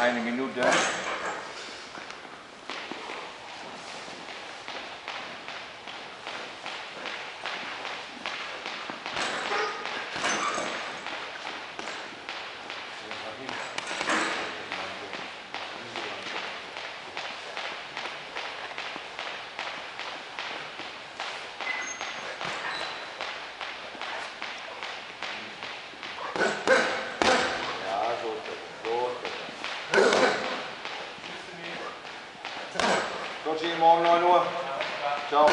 eine Minute. Gucci, morgen 9 Uhr. Ciao.